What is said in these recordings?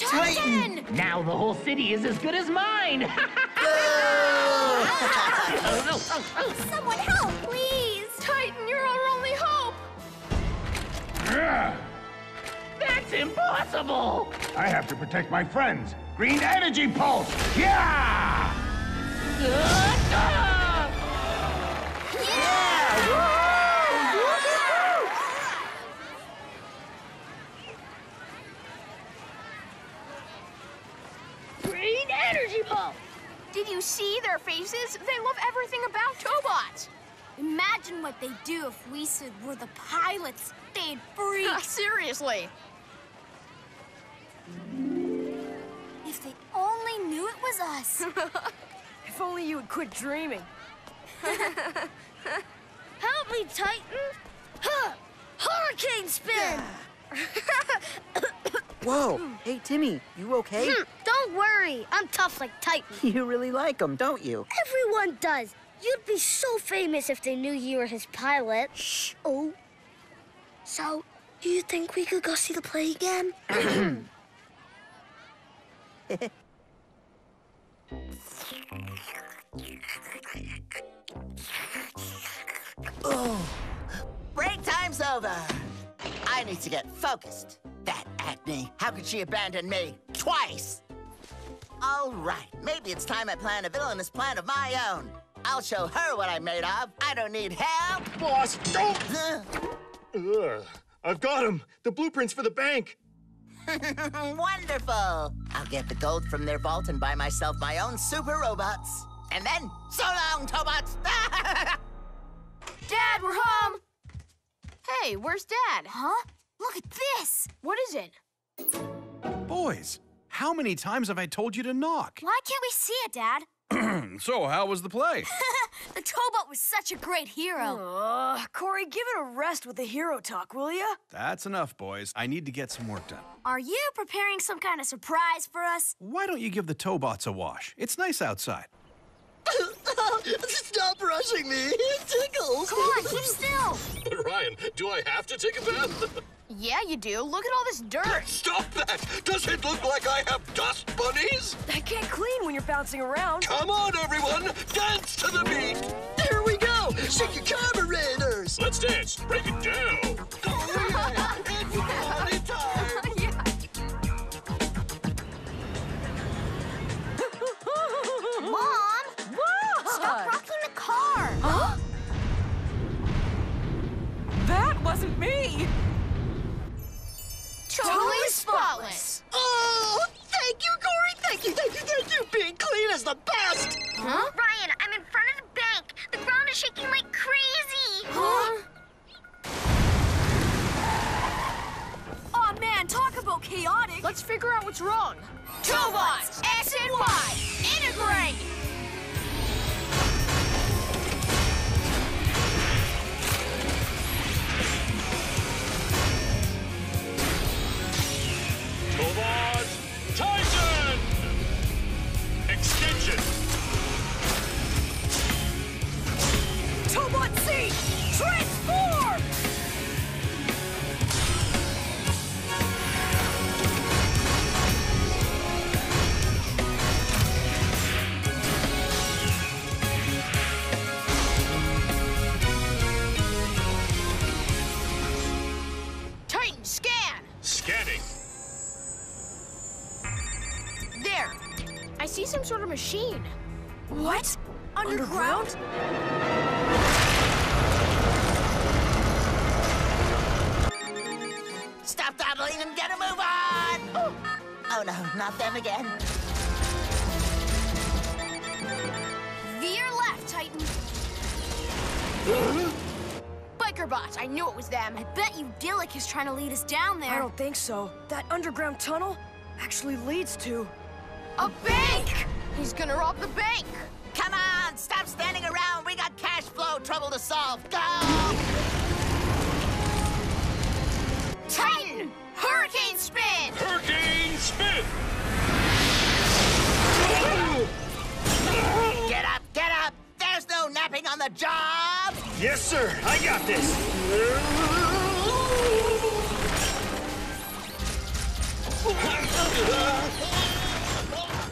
Titan! Now the whole city is as good as mine. Someone help, please! Titan, you're our only hope! That's impossible. I have to protect my friends. Green Energy Pulse! Yeah! Energy pulse! Did you see their faces? They love everything about Tobots! Imagine what they'd do if we said we're the pilots. They'd freak. Seriously. if they only knew it was us. If only you would quit dreaming. Help me, Titan! Huh! Hurricane spin! Whoa! Hey, Timmy, you okay? Hmm, Don't worry, I'm tough like Titan. You really like him, don't you? Everyone does. You'd be so famous if they knew you were his pilot. Shh. Oh. So, do you think we could go see the play again? oh. Break time's over. I need to get focused. That acne. How could she abandon me? Twice! All right, maybe it's time I plan a villainous plan of my own. I'll show her what I'm made of. I don't need help. Boss, don't! Huh? Ugh. I've got him. The blueprints for the bank. Wonderful. I'll get the gold from their vault and buy myself my own super robots. And then, so long, Tobots! Dad, we're home! Hey, where's Dad? huh? Look at this! What is it? Boys, how many times have I told you to knock? Why can't we see it, Dad? so, how was the play? The Tobot was such a great hero. Ugh, Kory, give it a rest with the hero talk, will you? That's enough, boys. I need to get some work done. Are you preparing some kind of surprise for us? Why don't you give the Tobots a wash? It's nice outside. Stop rushing me. It tickles. Come on, keep still. Ryan, do I have to take a bath? Yeah, you do. Look at all this dirt. Stop that! Does it look like I have dust bunnies? I can't clean when you're bouncing around. Come on, everyone! Dance to the beat! There we go. Shake your carburetors. Let's dance. Break it down. Wrong. Underground? Stop dawdling and get a move on. Oh, oh no, not them again. Veer left, Titan. Biker bots, I knew it was them. I bet you Dillik is trying to lead us down there. I don't think so. That underground tunnel actually leads to... A bank! He's gonna rob the bank! Come on, stop standing around. We got cash flow trouble to solve. Go! Titan! Hurricane spin! Hurricane spin! Get up, get up. There's no napping on the job. Yes, sir. I got this.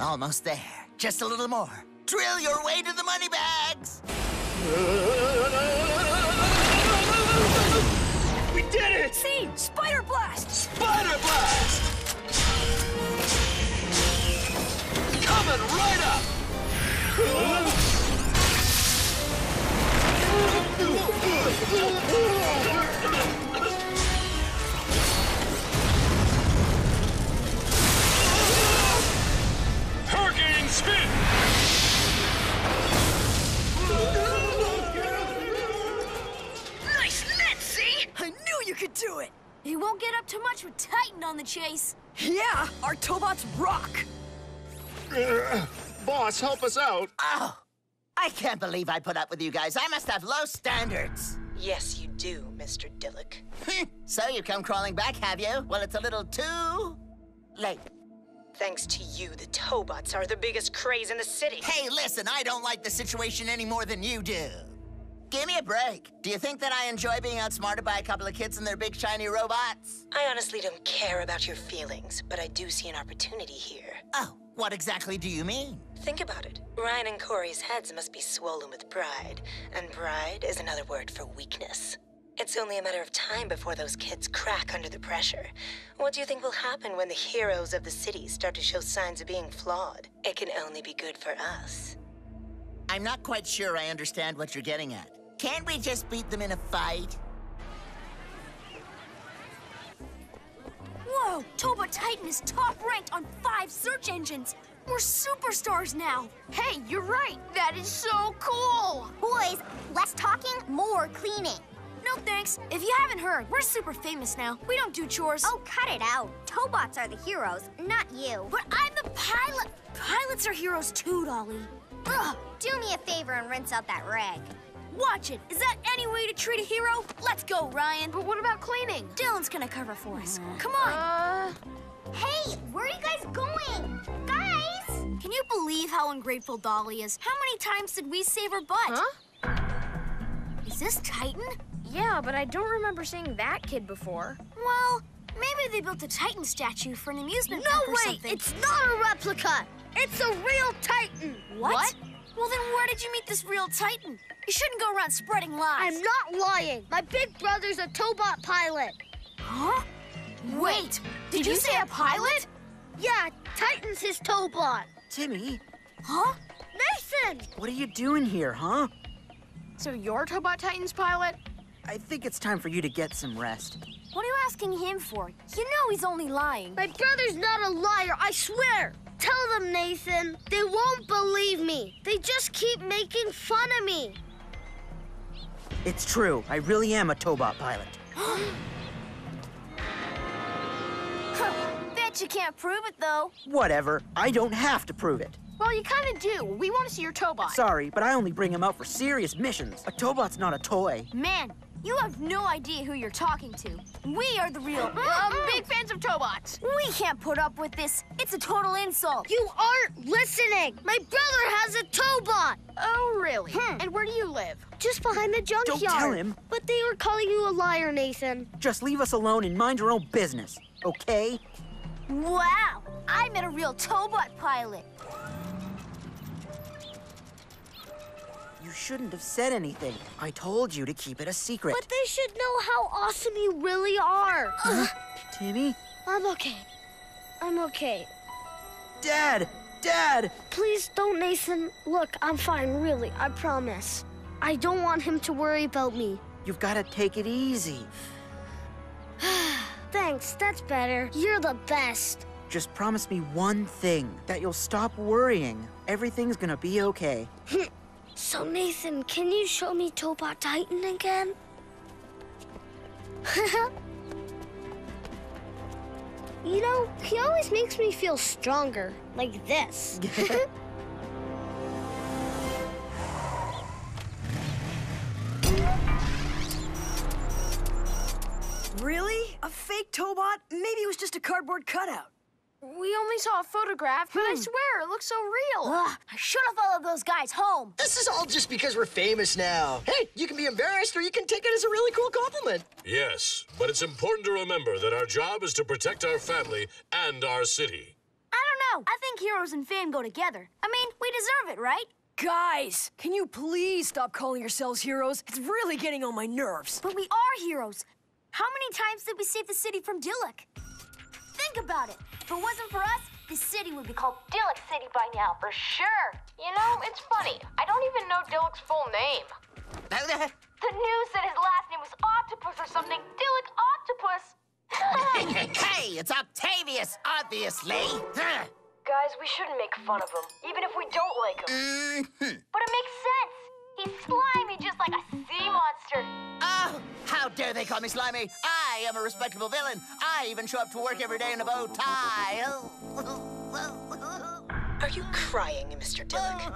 Almost there. Just a little more. Drill your way to the money bags. We did it! See, Spider Blast! Spider Blast! Coming right up! Hurricane spin! Do it! He won't get up too much with Titan on the chase. Yeah, our Tobots rock! Boss, help us out. Oh, I can't believe I put up with you guys. I must have low standards. Yes, you do, Mr. Dillick. so you come crawling back, have you? Well, it's a little too late. Thanks to you, the Tobots are the biggest craze in the city. Hey, listen, I don't like the situation any more than you do. Give me a break. Do you think that I enjoy being outsmarted by a couple of kids and their big shiny robots? I honestly don't care about your feelings, but I do see an opportunity here. Oh, what exactly do you mean? Think about it. Ryan and Kory's heads must be swollen with pride, and pride is another word for weakness. It's only a matter of time before those kids crack under the pressure. What do you think will happen when the heroes of the city start to show signs of being flawed? It can only be good for us. I'm not quite sure I understand what you're getting at. Can't we just beat them in a fight? Whoa, Tobot Titan is top ranked on five search engines. We're superstars now. Hey, you're right. That is so cool. Boys, less talking, more cleaning. No thanks. If you haven't heard, we're super famous now. We don't do chores. Oh, cut it out. Tobots are the heroes, not you. But I'm the pilot. Pilots are heroes too, Dolly. Ugh. Do me a favor and rinse out that rag. Watch it. Is that any way to treat a hero? Let's go, Ryan. But what about cleaning? Dylan's gonna cover for us. Come on. Uh, Hey, where are you guys going? Guys! Can you believe how ungrateful Dolly is? How many times did we save her butt? huh? Is this Titan? Yeah, but I don't remember seeing that kid before. Well, maybe they built a Titan statue for an amusement park or something. No way! It's not a replica. It's a real Titan. What? Well, then where did you meet this real Titan? You shouldn't go around spreading lies. I'm not lying. My big brother's a Tobot pilot. Huh? Wait, did, you say a pilot? Yeah, Titan's his Tobot. Timmy, Huh? Nathan! what are you doing here, huh? So you're Tobot Titan's pilot? I think it's time for you to get some rest. What are you asking him for? You know he's only lying. My brother's not a liar, I swear. Tell them, Nathan. They won't believe me. They just keep making fun of me. It's true, I really am a Tobot pilot. Bet you can't prove it, though. Whatever, I don't have to prove it. Well, you kind of do. We want to see your Tobot. Sorry, but I only bring him out for serious missions. A Tobot's not a toy. Man, you have no idea who you're talking to. We are the real. Um, big fans of Tobots. We can't put up with this. It's a total insult. You aren't listening. My brother has a Tobot. Oh, really? Hmm. And where do you live? Just behind the junkyard. Don't tell him. But they were calling you a liar, Nathan. Just leave us alone and mind your own business, okay? Wow, I met a real Tobot pilot. You shouldn't have said anything. I told you to keep it a secret. But they should know how awesome you really are. Timmy? I'm okay. I'm okay. Dad! Dad! Please don't, Nathan. Look, I'm fine, really. I promise. I don't want him to worry about me. You've got to take it easy. Thanks, that's better. You're the best. Just promise me one thing that you'll stop worrying. Everything's gonna be okay. So, Nathan, can you show me Tobot Titan again? you know, he always makes me feel stronger, like this. Really? A fake Tobot? Maybe it was just a cardboard cutout. We only saw a photograph, but I hmm. swear it looks so real. Ugh, I should have followed those guys home. This is all just because we're famous now. Hey, you can be embarrassed or you can take it as a really cool compliment. Yes, but it's important to remember that our job is to protect our family and our city. I don't know. I think heroes and fame go together. I mean, we deserve it, right? Guys, can you please stop calling yourselves heroes? It's really getting on my nerves. But we are heroes. How many times did we save the city from Dillik? Think about it. If it wasn't for us, the city would be called Dillik City by now, for sure. You know, it's funny. I don't even know Dillik's full name. The news said his last name was Octopus or something. Dillik Octopus. hey, it's Octavius, obviously. Guys, we shouldn't make fun of him, even if we don't like him. Mhm. But it makes sense. He's slimy, just like a sea monster. Oh, how dare they call me slimy? I am a respectable villain. I even show up to work every day in a bow tie. Are you crying, Mr. Dillick?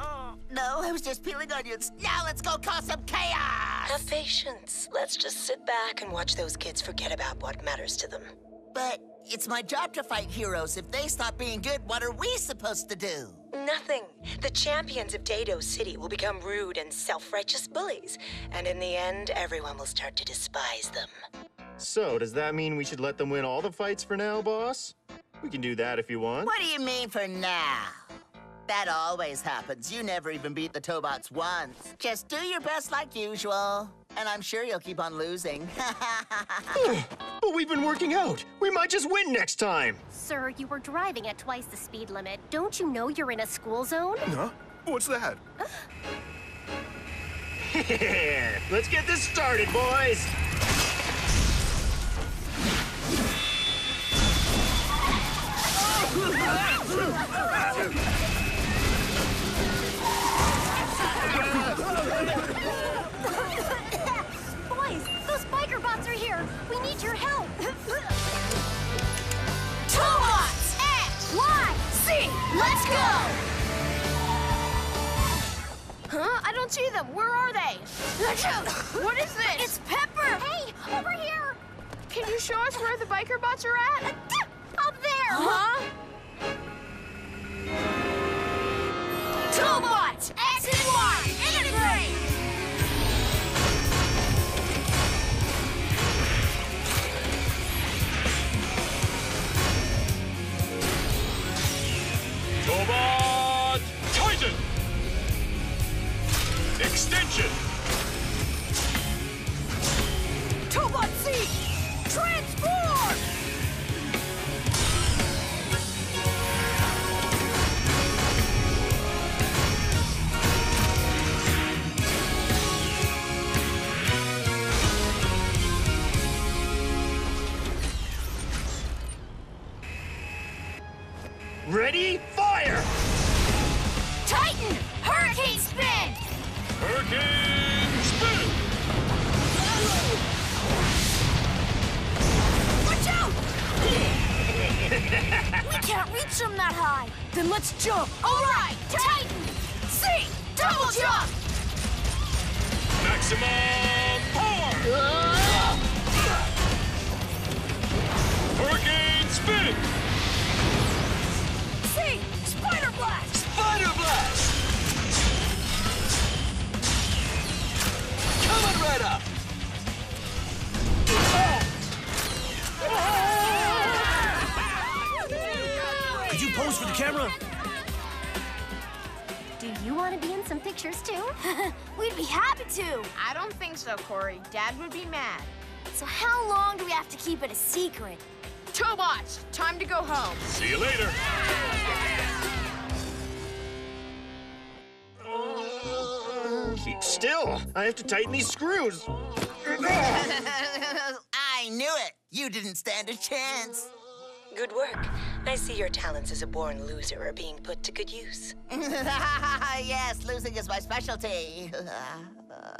No, I was just peeling onions. Now let's go cause some chaos. Have patience. Let's just sit back and watch those kids forget about what matters to them. But it's my job to fight heroes. If they stop being good, what are we supposed to do? Nothing. The champions of Dado City will become rude and self-righteous bullies. And in the end, everyone will start to despise them. So, does that mean we should let them win all the fights for now, boss? We can do that if you want. What do you mean for now? That always happens. You never even beat the Tobots once. Just do your best like usual. And I'm sure you'll keep on losing. But we've been working out. We might just win next time. Sir, you were driving at twice the speed limit. Don't you know you're in a school zone? Huh? What's that? Let's get this started, boys. Boys, them. Where are they? What is this? It's Pepper. Hey, over here. Can you show us where the biker bots are at? Up there. Huh? So how long do we have to keep it a secret? Tobots, time to go home. See you later! Keep still. I have to tighten these screws. I knew it. You didn't stand a chance. Good work. I see your talents as a born loser are being put to good use. yes, losing is my specialty.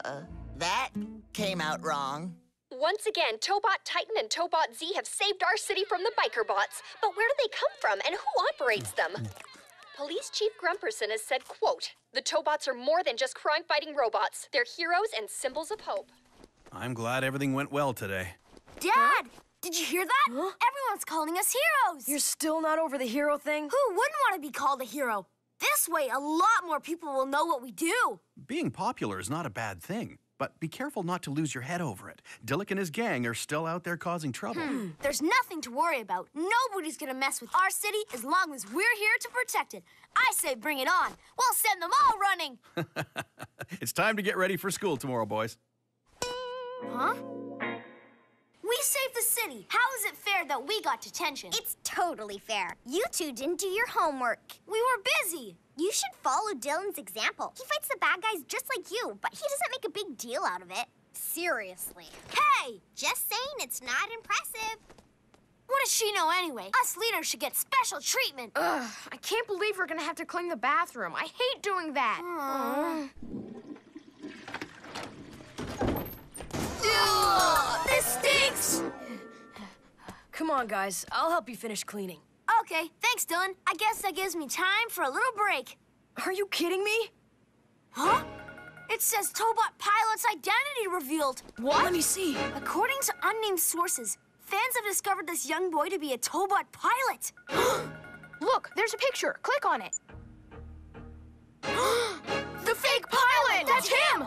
Uh, that came out wrong. Once again, Tobot Titan and Tobot Z have saved our city from the biker bots. But where do they come from and who operates them? Police Chief Grumperson has said, quote, The Tobots are more than just crime-fighting robots. They're heroes and symbols of hope. I'm glad everything went well today. Dad, did you hear that? Everyone's calling us heroes. You're still not over the hero thing? Who wouldn't want to be called a hero? This way, a lot more people will know what we do. Being popular is not a bad thing. But be careful not to lose your head over it. Dillick and his gang are still out there causing trouble. Hmm. There's nothing to worry about. Nobody's gonna mess with our city as long as we're here to protect it. I say bring it on. We'll send them all running. it's time to get ready for school tomorrow, boys. Huh? We saved the city. How is it fair that we got detention? It's totally fair. You two didn't do your homework. We were busy. You should follow Dylan's example. He fights the bad guys just like you, but he doesn't make a big deal out of it. Seriously. Hey! Just saying it's not impressive. What does she know anyway? Us leaders should get special treatment. Ugh, I can't believe we're gonna have to clean the bathroom. I hate doing that. Aww. Ugh, this stinks! Come on, guys. I'll help you finish cleaning. Okay, thanks, Dylan. I guess that gives me time for a little break. Are you kidding me? Huh? It says Tobot Pilot's identity revealed. What? Let me see. According to unnamed sources, fans have discovered this young boy to be a Tobot pilot. Look, there's a picture. Click on it. the fake pilot! That's him!